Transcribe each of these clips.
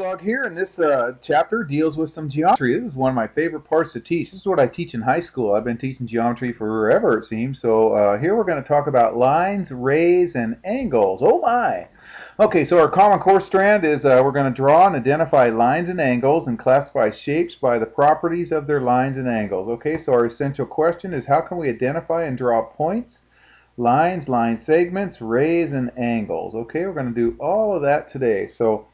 Clog here, and this uh, chapter deals with some geometry. This is one of my favorite parts to teach. This is what I teach in high school. I've been teaching geometry forever, it seems. So uh, here we're going to talk about lines, rays, and angles. Oh my! Okay, so our Common Core strand is uh, we're going to draw and identify lines and angles and classify shapes by the properties of their lines and angles. Okay, so our essential question is how can we identify and draw points, lines, line segments, rays, and angles. Okay, we're going to do all of that today. So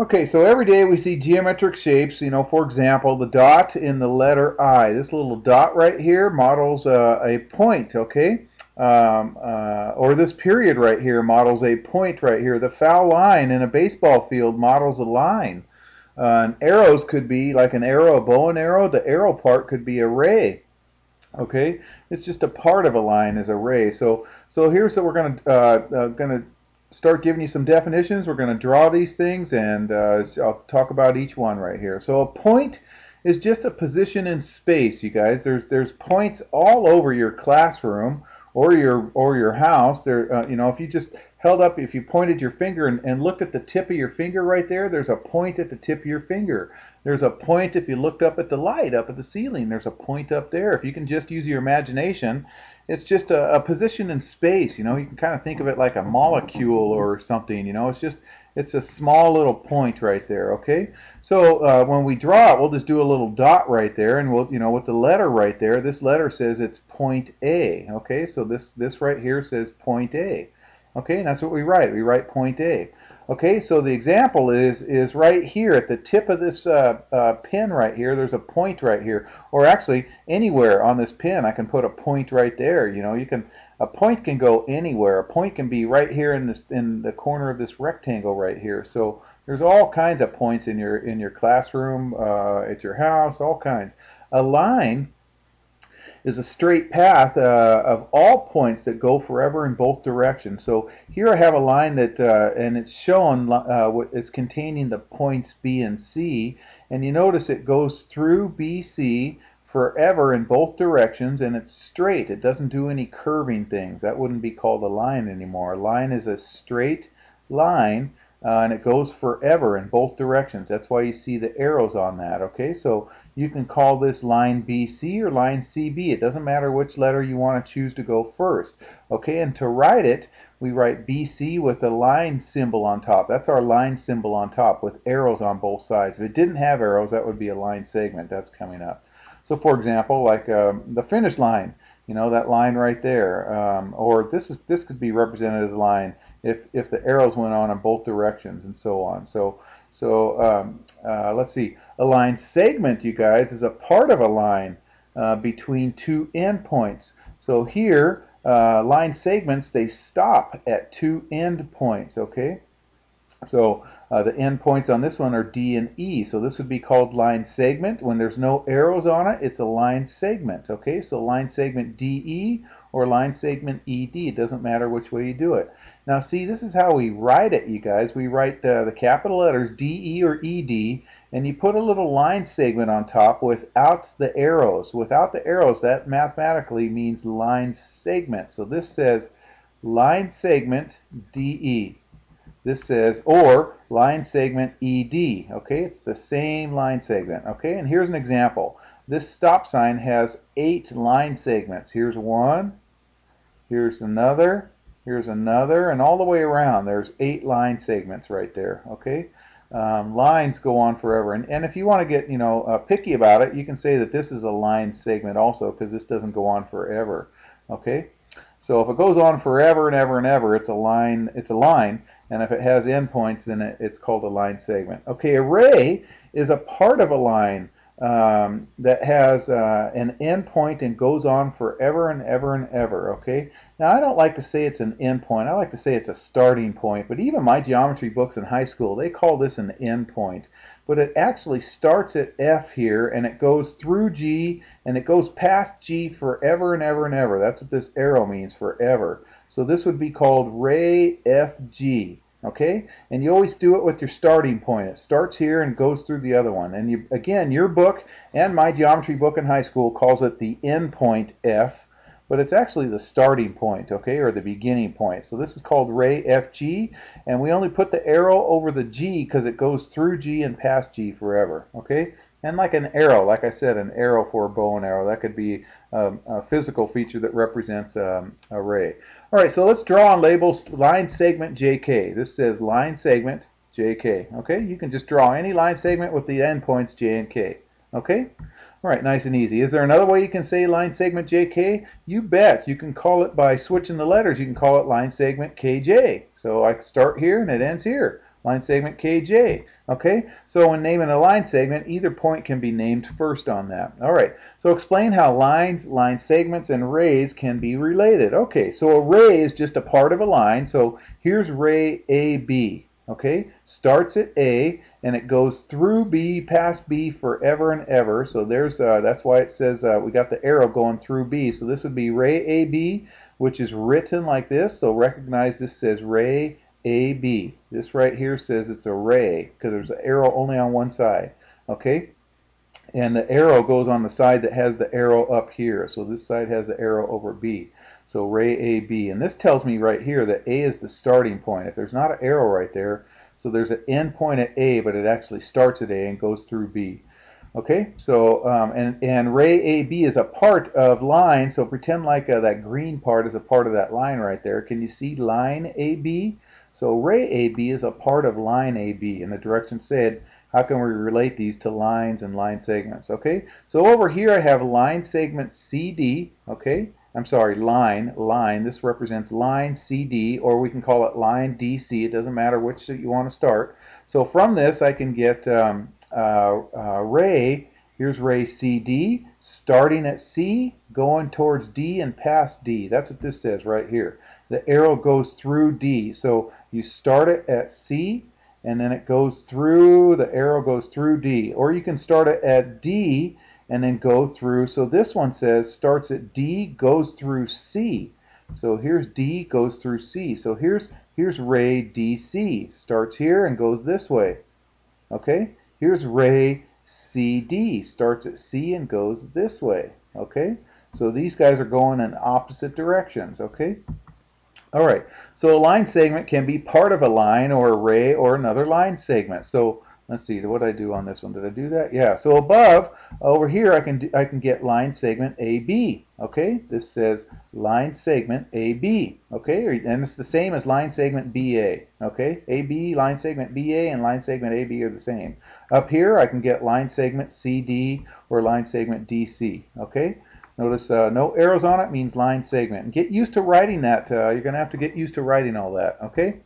Okay, so every day we see geometric shapes. You know, for example, the dot in the letter I. This little dot right here models uh, a point, okay? Um, uh, or this period right here models a point right here. The foul line in a baseball field models a line. Uh, and arrows could be like an arrow, a bow and arrow. The arrow part could be a ray. Okay, it's just a part of a line is a ray. So, so here's what we're going to uh, uh, going to start giving you some definitions. We're going to draw these things and uh, I'll talk about each one right here. So a point is just a position in space, you guys. There's there's points all over your classroom or your or your house. There, uh, you know, if you just held up, if you pointed your finger and, and looked at the tip of your finger right there, there's a point at the tip of your finger. There's a point if you looked up at the light, up at the ceiling. There's a point up there. If you can just use your imagination, it's just a, a position in space. You know, you can kind of think of it like a molecule or something. You know, it's just it's a small little point right there. Okay, so uh, when we draw it, we'll just do a little dot right there, and we'll you know with the letter right there. This letter says it's point A. Okay, so this this right here says point A. Okay, and that's what we write. We write point A. Okay, so the example is is right here at the tip of this uh, uh, pin right here. There's a point right here, or actually anywhere on this pin, I can put a point right there. You know, you can a point can go anywhere. A point can be right here in this in the corner of this rectangle right here. So there's all kinds of points in your in your classroom, uh, at your house, all kinds. A line is a straight path uh, of all points that go forever in both directions. So here I have a line that, uh, and it's shown, uh, it's containing the points B and C, and you notice it goes through BC forever in both directions, and it's straight. It doesn't do any curving things. That wouldn't be called a line anymore. A line is a straight line uh, and it goes forever in both directions. That's why you see the arrows on that. Okay, so you can call this line BC or line CB. It doesn't matter which letter you want to choose to go first. Okay, and to write it, we write BC with the line symbol on top. That's our line symbol on top with arrows on both sides. If it didn't have arrows, that would be a line segment. That's coming up. So for example, like um, the finish line, you know, that line right there. Um, or this is this could be represented as a line if, if the arrows went on in both directions and so on. So, so um, uh, let's see. A line segment, you guys, is a part of a line uh, between two endpoints. So here, uh, line segments, they stop at two endpoints, okay? So uh, the endpoints on this one are D and E. So this would be called line segment. When there's no arrows on it, it's a line segment, okay? So line segment DE or line segment ED. It doesn't matter which way you do it. Now see, this is how we write it, you guys. We write the, the capital letters DE or ED, and you put a little line segment on top without the arrows. Without the arrows, that mathematically means line segment. So this says line segment DE. This says, or line segment ED. Okay, it's the same line segment. Okay, and here's an example. This stop sign has eight line segments. Here's one, here's another, Here's another, and all the way around, there's eight line segments right there, okay? Um, lines go on forever. And, and if you want to get, you know, uh, picky about it, you can say that this is a line segment also because this doesn't go on forever, okay? So if it goes on forever and ever and ever, it's a line, it's a line. And if it has endpoints, then it, it's called a line segment. Okay, a ray is a part of a line um, that has uh, an endpoint and goes on forever and ever and ever, okay? Now, I don't like to say it's an endpoint. I like to say it's a starting point, but even my geometry books in high school, they call this an endpoint. But it actually starts at F here, and it goes through G, and it goes past G forever and ever and ever. That's what this arrow means, forever. So this would be called ray FG okay and you always do it with your starting point it starts here and goes through the other one and you again your book and my geometry book in high school calls it the endpoint F but it's actually the starting point, okay, or the beginning point. So this is called ray FG, and we only put the arrow over the G because it goes through G and past G forever, okay? And like an arrow, like I said, an arrow for a bow and arrow, that could be um, a physical feature that represents um, a ray. All right, so let's draw and label line segment JK. This says line segment JK, okay? You can just draw any line segment with the endpoints J and K, okay? All right, nice and easy. Is there another way you can say line segment JK? You bet. You can call it by switching the letters. You can call it line segment KJ. So I start here and it ends here. Line segment KJ. Okay, so when naming a line segment, either point can be named first on that. All right, so explain how lines, line segments, and rays can be related. Okay, so a ray is just a part of a line. So here's ray AB. Okay, starts at A and it goes through B, past B forever and ever. So there's uh, that's why it says uh, we got the arrow going through B. So this would be ray AB, which is written like this. So recognize this says ray AB. This right here says it's a ray because there's an arrow only on one side. Okay, and the arrow goes on the side that has the arrow up here. So this side has the arrow over B. So ray AB. And this tells me right here that A is the starting point. If there's not an arrow right there, so there's an end point at A, but it actually starts at A and goes through B. Okay, so um, and and ray AB is a part of line. So pretend like uh, that green part is a part of that line right there. Can you see line AB? So ray AB is a part of line AB, and the direction said, how can we relate these to lines and line segments? Okay, so over here I have line segment CD. Okay, I'm sorry, line, line. This represents line CD, or we can call it line DC. It doesn't matter which you want to start. So from this, I can get um, uh, uh, ray. Here's ray CD, starting at C, going towards D and past D. That's what this says right here. The arrow goes through D. So you start it at C, and then it goes through, the arrow goes through D. Or you can start it at D, and then go through. So this one says starts at D, goes through C. So here's D, goes through C. So here's here's ray DC. Starts here and goes this way. Okay? Here's ray CD. Starts at C and goes this way. Okay? So these guys are going in opposite directions. Okay? All right. So a line segment can be part of a line or a ray or another line segment. So Let's see, what did I do on this one? Did I do that? Yeah, so above, over here, I can, I can get line segment AB, okay? This says line segment AB, okay? And it's the same as line segment BA, okay? AB, line segment BA, and line segment AB are the same. Up here, I can get line segment CD or line segment DC, okay? Notice uh, no arrows on it means line segment. Get used to writing that. Uh, you're going to have to get used to writing all that, okay?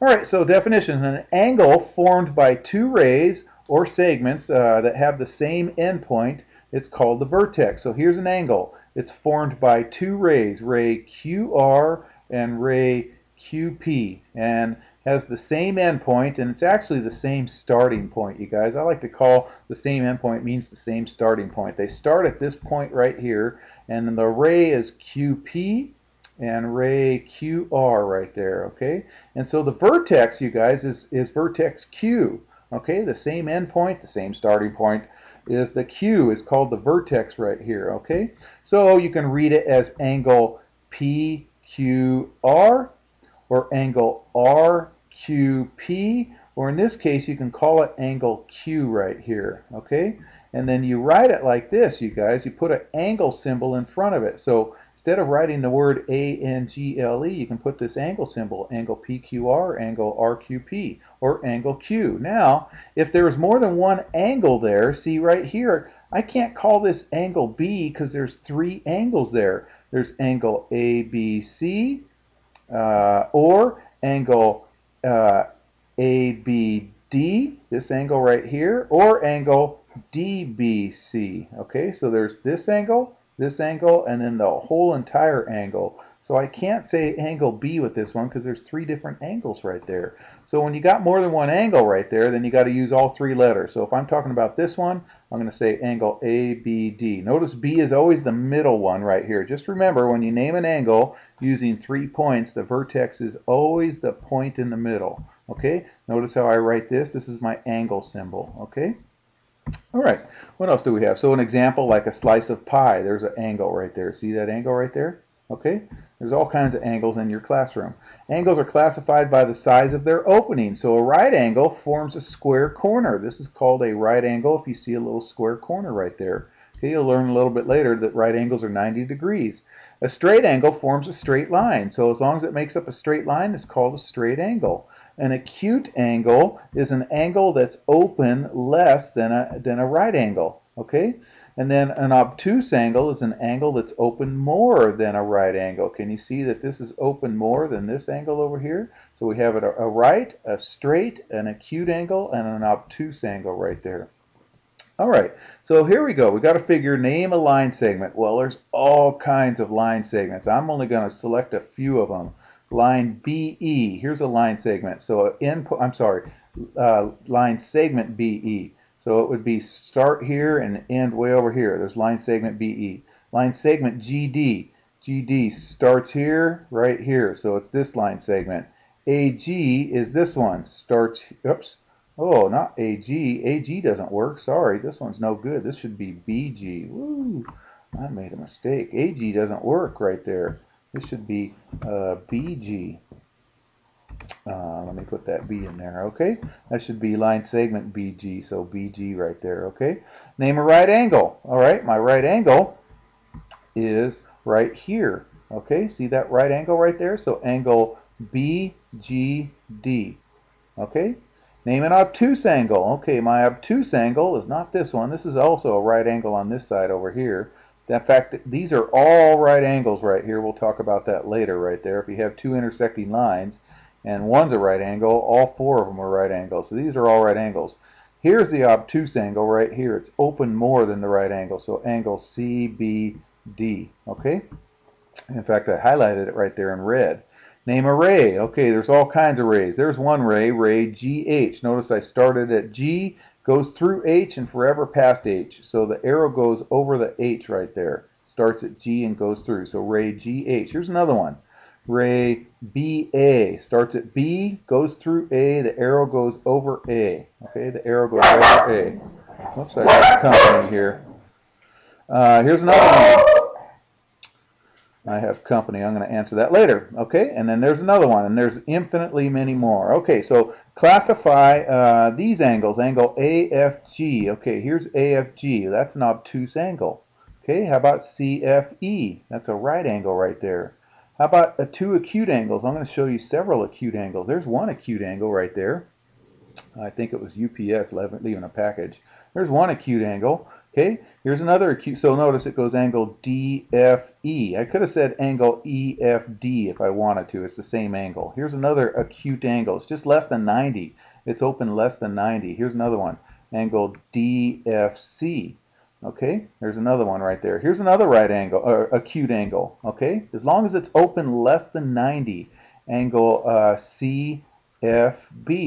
All right, so definition, an angle formed by two rays or segments uh, that have the same endpoint, it's called the vertex. So here's an angle. It's formed by two rays, ray QR and ray QP, and has the same endpoint, and it's actually the same starting point, you guys. I like to call the same endpoint means the same starting point. They start at this point right here, and then the ray is QP, and ray QR right there, okay? And so the vertex, you guys, is, is vertex Q, okay? The same endpoint, the same starting point is the Q is called the vertex right here, okay? So you can read it as angle PQR or angle RQP, or in this case, you can call it angle Q right here, okay? And then you write it like this, you guys. You put an angle symbol in front of it. So Instead of writing the word A-N-G-L-E, you can put this angle symbol, angle PQR, angle RQP, or angle Q. Now, if there is more than one angle there, see right here, I can't call this angle B because there's three angles there. There's angle ABC, uh, or angle uh, ABD, this angle right here, or angle DBC. Okay, so there's this angle, this angle, and then the whole entire angle. So I can't say angle B with this one because there's three different angles right there. So when you got more than one angle right there, then you got to use all three letters. So if I'm talking about this one, I'm going to say angle ABD. Notice B is always the middle one right here. Just remember when you name an angle using three points, the vertex is always the point in the middle. Okay? Notice how I write this. This is my angle symbol. Okay? All right, what else do we have? So an example like a slice of pie, there's an angle right there. See that angle right there? Okay, there's all kinds of angles in your classroom. Angles are classified by the size of their opening. So a right angle forms a square corner. This is called a right angle if you see a little square corner right there. Okay, you'll learn a little bit later that right angles are 90 degrees. A straight angle forms a straight line. So as long as it makes up a straight line, it's called a straight angle. An acute angle is an angle that's open less than a, than a right angle. Okay? And then an obtuse angle is an angle that's open more than a right angle. Can you see that this is open more than this angle over here? So we have a, right, a straight, an acute angle, and an obtuse angle right there. All right, so here we go. We got to figure name a line segment. Well, there's all kinds of line segments. I'm only going to select a few of them. Line BE, here's a line segment. So input, I'm sorry, uh, line segment BE. So it would be start here and end way over here. There's line segment BE. Line segment GD. GD starts here, right here. So it's this line segment. AG is this one. Starts, oops, Oh, not AG. AG doesn't work. Sorry, this one's no good. This should be BG. Woo, I made a mistake. AG doesn't work right there. This should be uh, BG. Uh, let me put that B in there, okay? That should be line segment BG, so BG right there, okay? Name a right angle. All right, my right angle is right here, okay? See that right angle right there? So angle BGD, okay? Name an obtuse angle. Okay, my obtuse angle is not this one. This is also a right angle on this side over here. In fact, these are all right angles right here. We'll talk about that later right there. If you have two intersecting lines and one's a right angle, all four of them are right angles. So these are all right angles. Here's the obtuse angle right here. It's open more than the right angle. So angle CBD. Okay? In fact, I highlighted it right there in red. Name a ray. Okay, there's all kinds of rays. There's one ray, ray GH. Notice I started at G, goes through H, and forever past H. So the arrow goes over the H right there. Starts at G and goes through. So ray GH. Here's another one. Ray BA. Starts at B, goes through A, the arrow goes over A. Okay, the arrow goes over A. Oops, I got company here. Uh, here's another one. I have company. I'm going to answer that later. Okay, and then there's another one, and there's infinitely many more. Okay, so classify uh, these angles. Angle AFG. Okay, here's AFG. That's an obtuse angle. Okay, how about CFE? That's a right angle right there. How about uh, two acute angles? I'm going to show you several acute angles. There's one acute angle right there. I think it was UPS leaving a package. There's one acute angle. Okay, here's another acute. So notice it goes angle DFE. I could have said angle EFD if I wanted to. It's the same angle. Here's another acute angle. It's just less than 90. It's open less than 90. Here's another one. Angle DFC. Okay, there's another one right there. Here's another right angle, or acute angle. Okay, as long as it's open less than 90, angle uh, CFB.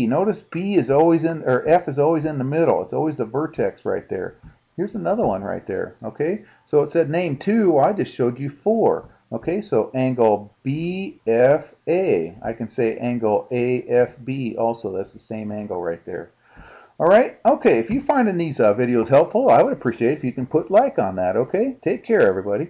Notice B is always in, or F is always in the middle. It's always the vertex right there. Here's another one right there, okay? So it said name two, well, I just showed you four. Okay, so angle BFA. I can say angle AFB also. That's the same angle right there. All right, okay, if you finding these uh, videos helpful, I would appreciate if you can put like on that, okay? Take care, everybody.